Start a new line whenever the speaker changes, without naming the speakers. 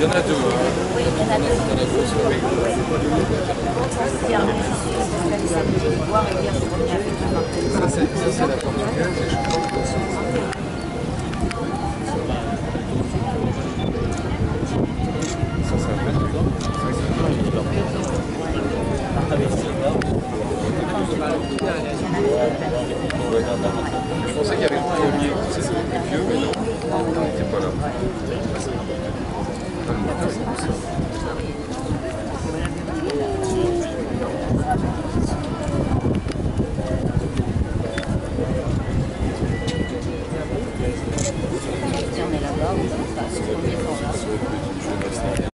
Il y en a deux. Hein.
a deux.
a deux, c'est c'est
that's good.